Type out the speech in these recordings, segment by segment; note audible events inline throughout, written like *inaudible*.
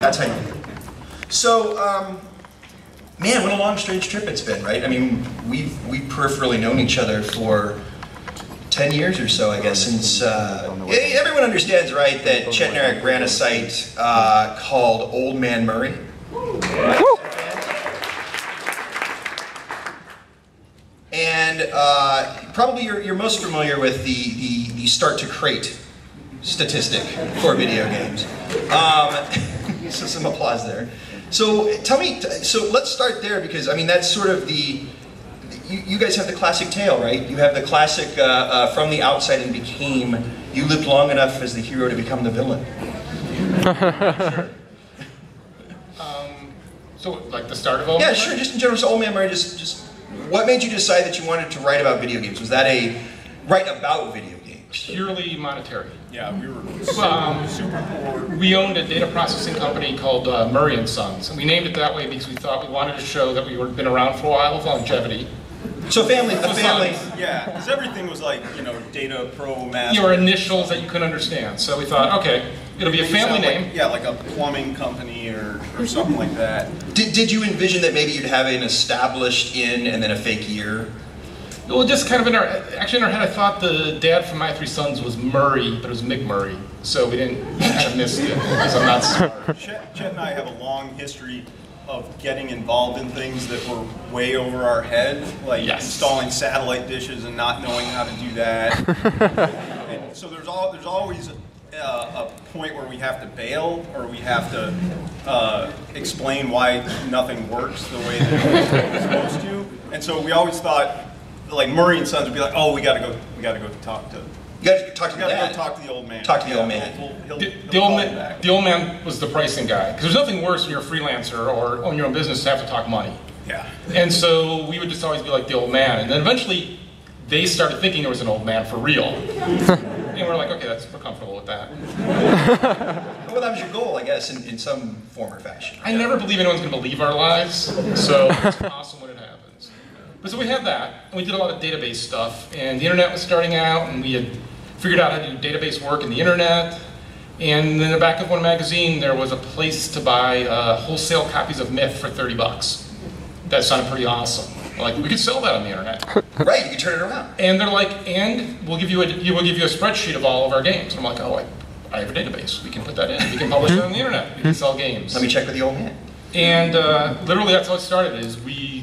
That's how you do it. So, um, man, what a long, strange trip it's been, right? I mean, we've we've peripherally known each other for 10 years or so, I guess, since uh, everyone understands, right, that Chet and Erik ran a site uh, called Old Man Murray. And uh, probably you're, you're most familiar with the, the, the Start to Crate statistic for video games. Um, *laughs* so some applause there. So tell me, so let's start there because I mean that's sort of the, you, you guys have the classic tale, right? You have the classic uh, uh, from the outside and became, you lived long enough as the hero to become the villain. sure. *laughs* um, so like the start of all Yeah, sure, just in general, so Old Man Murray, just, just, what made you decide that you wanted to write about video games? Was that a, write about video games? Purely monetary. Yeah, we were super, um, super poor. We owned a data processing company called uh, Murray and Sons, and we named it that way because we thought we wanted to show that we were been around for a while with longevity. So family, a family. Yeah, because everything was like, you know, Data Pro Master. Your initials that you couldn't understand. So we thought, okay, it'll be a family name. Like, yeah, like a plumbing company or, or something like that. Did, did you envision that maybe you'd have an established in and then a fake year? Well, just kind of in our, actually in our head, I thought the dad from My Three Sons was Murray, but it was MacMurray. So we didn't kind of miss it because I'm not *laughs* smart. Chet, Chet and I have a long history of getting involved in things that were way over our head, like yes. installing satellite dishes and not knowing how to do that. *laughs* and so there's all there's always a, a, point where we have to bail or we have to uh, explain why nothing works the way that it's supposed to. And so we always thought, like Murray and Sons would be like, oh, we got to go, we got to go talk to you gotta talk to the dad. talk to the old man. Talk to the yeah, old man. He'll, he'll, the, he'll the, old man the old man was the pricing guy. Because there's nothing worse when you're a freelancer or own your own business to have to talk money. Yeah. And so we would just always be like the old man. And then eventually they started thinking there was an old man for real. *laughs* and we're like, okay, that's we're comfortable with that. *laughs* well, that was your goal, I guess, in, in some form or fashion. I never believe anyone's going to believe our lies, so it's awesome when it happens. But so we had that, and we did a lot of database stuff, and the internet was starting out, and we had figured out how to do database work in the internet. And in the back of one magazine, there was a place to buy uh, wholesale copies of Myth for 30 bucks. That sounded pretty awesome. Like, we could sell that on the internet. *laughs* right, you could turn it around. And they're like, and we'll give you a, we'll give you a spreadsheet of all of our games. And I'm like, oh, I, I have a database. We can put that in. We can publish it on the internet. We can sell games. Let me check with the old man. And uh, literally, that's how it started. Is we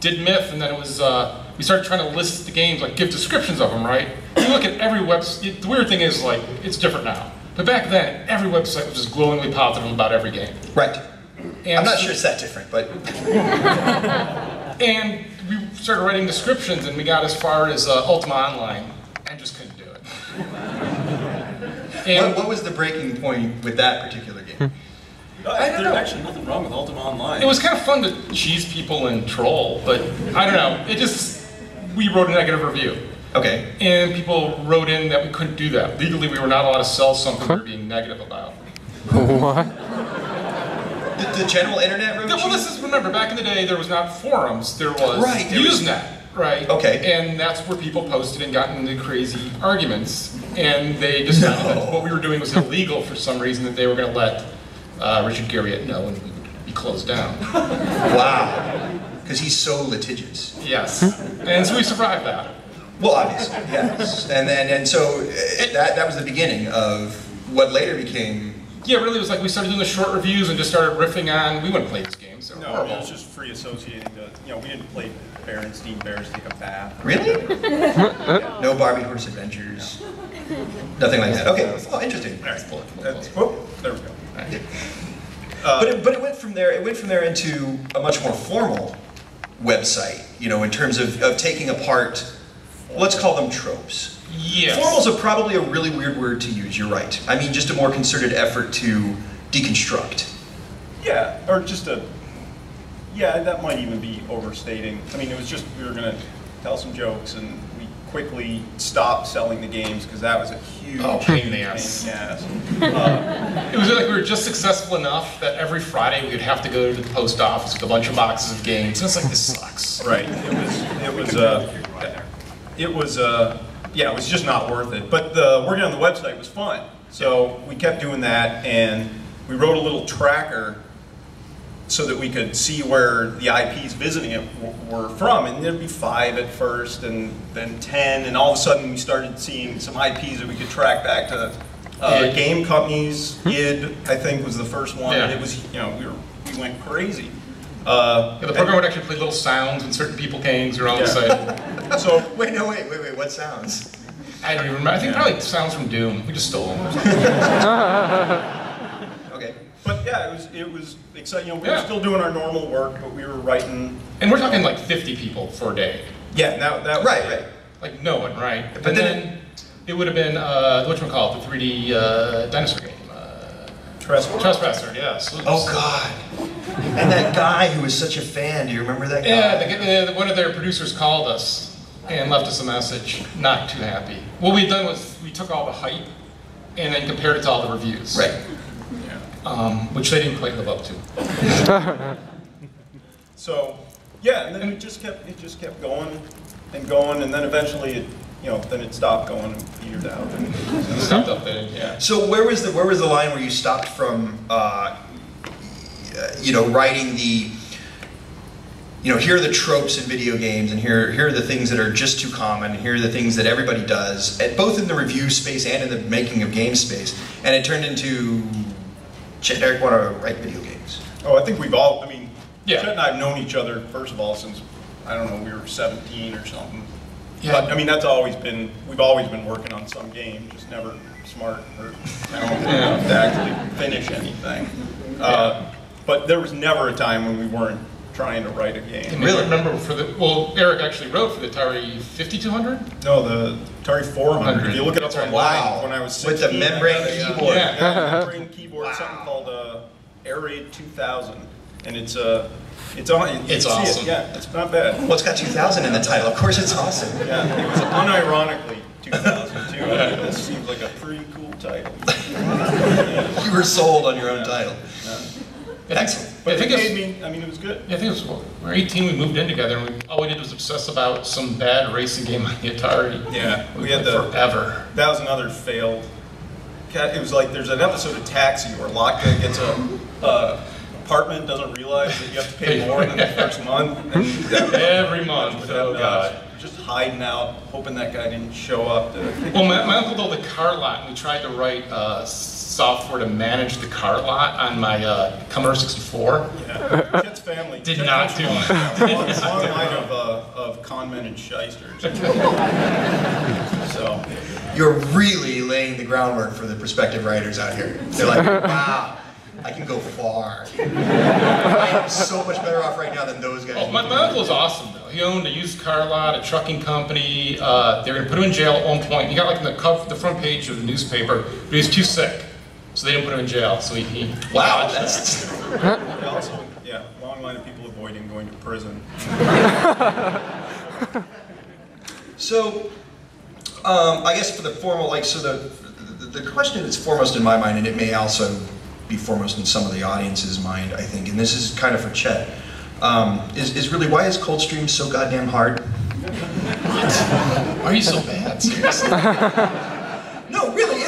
did Myth, and then it was uh, we started trying to list the games, like give descriptions of them, right? You look at every website, the weird thing is like, it's different now. But back then, every website was just glowingly positive about every game. Right. And I'm not so, sure it's that different, but. *laughs* and we started writing descriptions and we got as far as uh, Ultima Online and just couldn't do it. and what, what was the breaking point with that particular game? I don't There's know. actually nothing wrong with Ultima Online. It was kind of fun to cheese people and troll, but I don't know. It just we wrote a negative review. Okay. And people wrote in that we couldn't do that. Legally, we were not allowed to sell something we were being negative about. What? The, the general internet wrote Well, this is, remember, back in the day, there was not forums. There was right, Usenet. Right. Okay. And that's where people posted and got into crazy arguments. And they decided no. that what we were doing was illegal for some reason, that they were going to let uh, Richard Garriott no, and we would be closed down. *laughs* wow because he's so litigious. Yes, and so we survived that. Well, obviously, yes. And then, and so uh, that that was the beginning of what later became. Yeah, really, it was like we started doing the short reviews and just started riffing on. We wouldn't play these games. So no, horrible. it was just free associating. To, you know, we didn't play Berenstain Bears take a bath. Really? *laughs* no Barbie Horse Adventures. Nothing like that. Okay. Oh, interesting. All right. Oh, there we go. Uh, but it, but it went from there. It went from there into a much more formal website, you know, in terms of, of taking apart, let's call them tropes. Yes. Formals are probably a really weird word to use, you're right. I mean, just a more concerted effort to deconstruct. Yeah, or just a, yeah, that might even be overstating. I mean, it was just, we were going to tell some jokes and quickly stopped selling the games because that was a huge oh, pain in the ass. In the ass. Uh, it was like we were just successful enough that every Friday we would have to go to the post office with a bunch of boxes of games, and it's like this sucks. Right. It was. It was. Uh, it was. Uh, yeah, it was just not worth it. But the working on the website was fun, so we kept doing that, and we wrote a little tracker so that we could see where the IPs visiting it w- were from. And there'd be five at first, and then 10, and all of a sudden we started seeing some IPs that we could track back to uh, game companies. id, I think, was the first one. Yeah. And it was, you know, we, were, we went crazy. Uh, Yeah, the program would actually play little sounds when certain people came because they're all Yeah. excited. *laughs* so Wait, no, wait, wait, wait. What sounds? I don't even remember. I think probably sounds from Doom. We just stole them. *laughs* or something. Okay. But yeah, it was it was exciting. You know, we Yeah. were still doing our normal work, but we were writing. And we're talking like 50 people for a day. Yeah, that that Right, it. right. Like no one, right? But and then- then it would have been, uh, whatchamacallit, the 3D uh, dinosaur game. Uh, Trespass. Trespasser, yes. Oh God. And that guy who was such a fan. Do you remember that guy? Yeah, the, the, one of their producers called us and left us a message, not too happy. What we had done was we took all the hype and then compared it to all the reviews. Right. Um, which they didn't quite live up to. *laughs* So yeah, and then it just kept it just kept going and going, and then eventually it you know then it stopped going and petered out. *laughs* And, Stopped up there, yeah. So where was the where was the line where you stopped from, uh, you know, writing the, you know, here are the tropes in video games, and here here are the things that are just too common. and Here are the things that everybody does, at, both in the review space and in the making of game space, and it turned into, Chet Erik want to write video games. oh, I think we've all. I mean, Yeah. Chet and I have known each other first of all since I don't know we were 17 or something. Yeah. But I mean that's always been we've always been working on some game, just never smart or I don't know enough to actually finish anything. Uh, but there was never a time when we weren't trying to write a game. Really? I remember for the, well, Erik actually wrote for the Atari 5200? No, the Atari 400. If you look it up That's right. online, Wow. when I was With 16, the membrane got a, keyboard. Yeah. Yeah, *laughs* membrane keyboard, something called uh, Air Raid 2000, and it's uh, it's on. It's can awesome. It. Yeah, it's not bad. Well, it's got 2000 in the title. Of course, it's awesome. Yeah, it was unironically 2002. It seems like a pretty cool title. *laughs* You were sold on your own title. Excellent. But I think it's, made me. I mean, it was good. Yeah, I think it was, well, we were 18, we moved in together, and we, all we did was obsess about some bad racing game on the Atari. Yeah, we, had the- forever. That was another failed. Cat, it was like there's an episode of Taxi where Latka gets a uh, apartment, doesn't realize that you have to pay more than the first *laughs* month. And Every month, oh god. Just hiding out, hoping that guy didn't show up. To, Well, my, my uncle built a car lot, and we tried to write uh, software to manage the car lot on my uh, Commodore 64. yeah. Chet's family Did Chet not do from it. a Long, long line of, uh, of con men and shysters. so, You're really laying the groundwork for the prospective writers out here. They're like, wow, I can go far. I am so much better off right now than those guys. Oh, my, my uncle was awesome, though. He owned a used car lot, a trucking company. Uh, they were going to put him in jail at one point. He got like in the, cover, the front page of the newspaper, but he was too sick. So they didn't put him in jail. So he, he Wow, dodged that. that's he *laughs* also, yeah, long line of people avoiding going to prison. *laughs* so. Um, I guess for the formal, like, so the, the the question that's foremost in my mind, and it may also be foremost in some of the audience's mind, I think, and this is kind of for Chet, um, is, is really why is Coldstream so goddamn hard? Why are you so bad? Seriously? *laughs*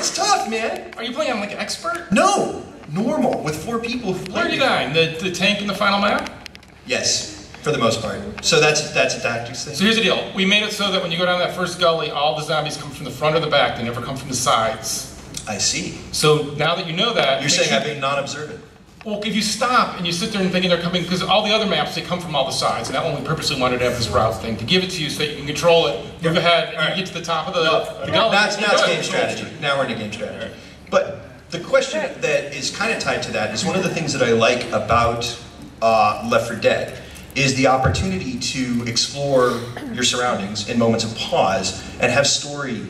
It's tough, man. Are you playing on like an expert? No, normal with four people who Where you dying? The, the tank in the final map? Yes, for the most part. So that's that's a tactics thing. So here's the deal. We made it so that when you go down that first gully, all the zombies come from the front or the back. They never come from the sides. I see. So now that you know that, You're saying sure- I've been non-observant. Well, if you stop and you sit there and thinking they're coming, because all the other maps, they come from all the sides, and that one we purposely wanted to have this route thing, to give it to you so that you can control it, move ahead, and you get to the top of the, the gully. That's and now it's go. game strategy. Now we're into game strategy. But the question that is kind of tied to that is one of the things that I like about uh, Left 4 Dead is the opportunity to explore your surroundings in moments of pause and have story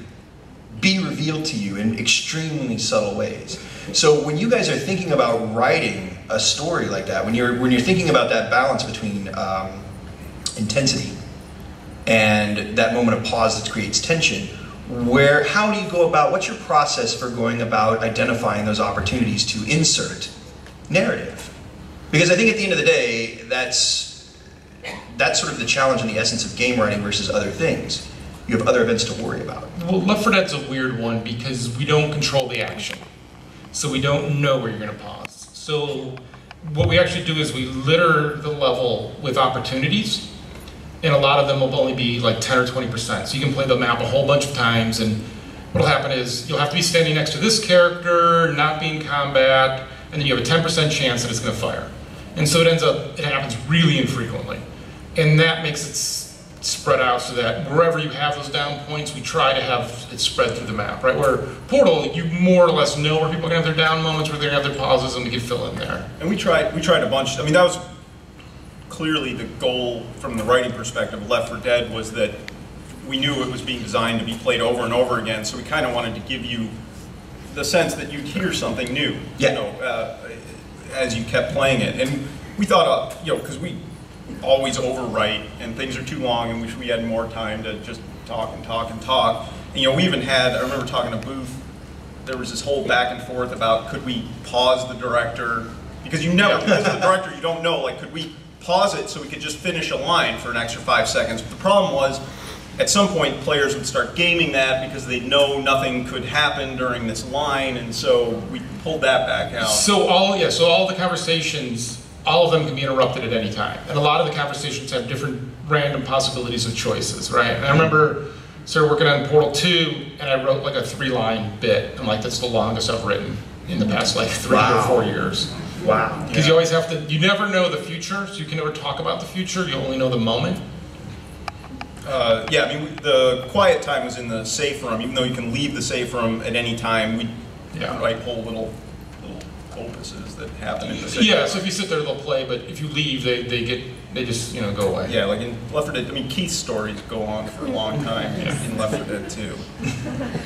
be revealed to you in extremely subtle ways. So when you guys are thinking about writing a story like that, when you're when you're thinking about that balance between um, intensity and that moment of pause that creates tension, where how do you go about? What's your process for going about identifying those opportunities to insert narrative? Because I think at the end of the day, that's that's sort of the challenge and the essence of game writing versus other things. You have other events to worry about. Well, Left 4 Dead's a weird one because we don't control the action. So we don't know where you're going to pause. So what we actually do is we litter the level with opportunities, and a lot of them will only be like 10 or 20%. So you can play the map a whole bunch of times, and what'll happen is you'll have to be standing next to this character, not be in combat, and then you have a 10% chance that it's going to fire. And so it ends up, it happens really infrequently. And that makes it spread out so that wherever you have those down points, we try to have it spread through the map, right? Where Portal, you more or less know where people are going to have their down moments, where they're going to have their pauses, and we can fill in there. And we tried, we tried a bunch, I mean, that was clearly the goal from the writing perspective Left 4 Dead was that we knew it was being designed to be played over and over again, so we kind of wanted to give you the sense that you'd hear something new, Yeah. you know, uh, as you kept playing it. And we thought, uh, you know, because we always overwrite and things are too long and wish we had more time to just talk and talk and talk. And, you know, we even had, I remember talking to Booth, there was this whole back and forth about could we pause the director? Because you never, because of the director, you don't know, like, could we pause it so we could just finish a line for an extra five seconds? But the problem was, at some point, players would start gaming that because they know nothing could happen during this line, and so we pulled that back out. So all yeah, so all the conversations, all of them can be interrupted at any time, and a lot of the conversations have different random possibilities of choices, right? And I remember started working on Portal Two, and I wrote like a three-line bit, and like that's the longest I've written in the past like three Wow. or four years. Wow. Because you always have to, you never know the future, so you can never talk about the future. You only know the moment. Uh, yeah, I mean, the quiet time was in the safe room, even though you can leave the safe room at any time, we Yeah. write whole little opuses that happen in the safe Yeah, so if you sit there, they'll play, but if you leave, they, they get, they just, you know, go away. Yeah, like in Left 4 Dead, I mean, Keith's stories go on for a long time in- in Left 4 Dead 2.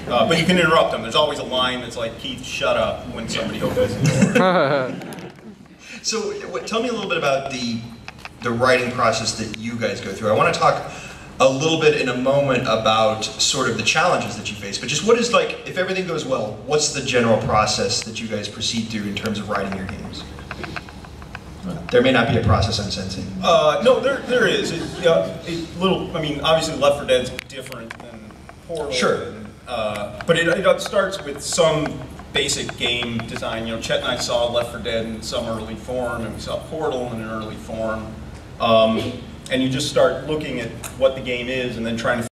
Uh, but you can interrupt them. There's always a line that's like, Keith, shut up when somebody opens the door. *laughs* So what, tell me a little bit about the the writing process that you guys go through. I want to talk a little bit in a moment about sort of the challenges that you face, but just what is like if everything goes well, what's the general process that you guys proceed through in terms of writing your games? There may not be a process I'm sensing. Uh, no, there, there is. It, yeah, it little, I mean, obviously Left 4 Dead's different than Portal. Sure. and, uh, but it, it starts with some basic game design. You know, Chet and I saw Left 4 Dead in some early form, and we saw Portal in an early form. Um, and you just start looking at what the game is and then trying to